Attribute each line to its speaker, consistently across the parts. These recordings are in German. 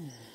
Speaker 1: Mm.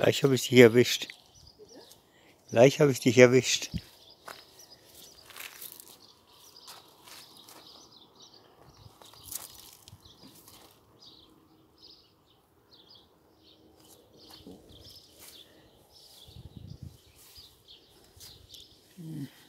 Speaker 1: Gleich habe ich dich erwischt. Gleich habe ich dich erwischt. Mm.